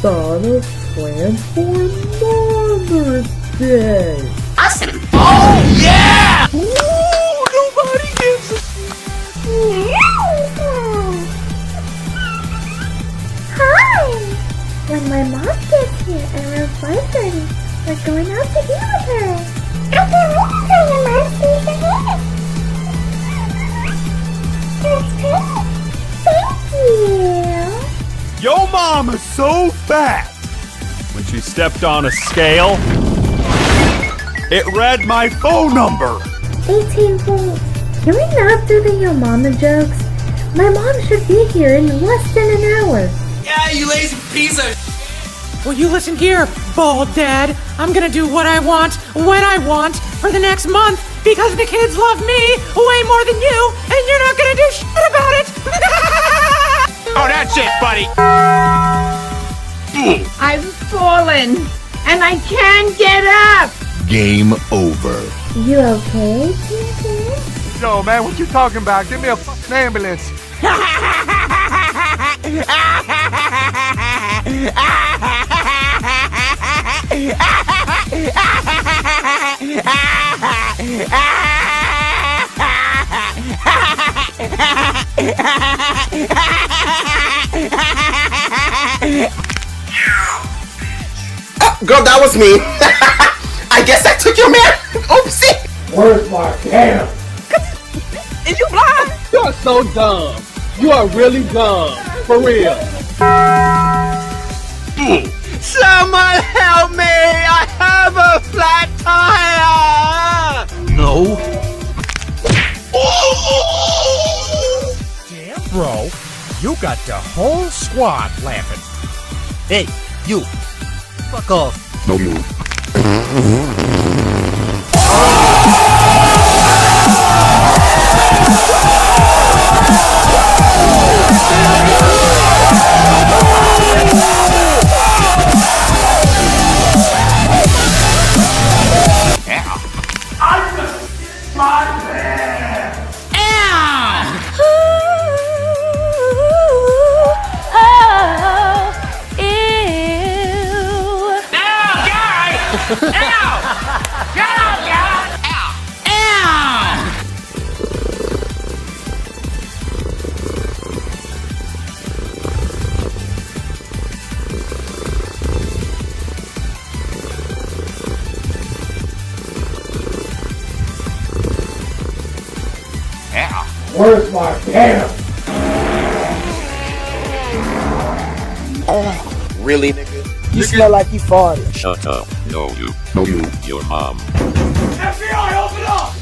thought of plans for Mother's Day. Awesome! Oh yeah! Ooh, nobody gives a Hi! When my mom gets here and we're five thirty, we're going out to eat with her. I can't wait to tell your mom Yo mom is so fat! When she stepped on a scale, it read my phone number! 18 volts. Can we not do the Yo Mama jokes? My mom should be here in less than an hour. Yeah, you lazy piece of Well, you listen here, bald dad. I'm gonna do what I want, when I want, for the next month, because the kids love me way more than you, and you're not gonna do shit about it! Oh, that's it, buddy! I've fallen and I can't get up. Game over. You okay, Tintin? Yo, man, what you talking about? Give me a fucking ambulance. Ah, girl, that was me. I guess I took your man. Oh, Oopsie. Where's my camp? Is you blind? You are so dumb. You are really dumb. For real. Someone help me! I have You got the whole squad laughing. Hey, you. Fuck off. No you. Where's my camp? Really, nigga? You smell like you farted. Shut up. No you. No you. Your mom. FBI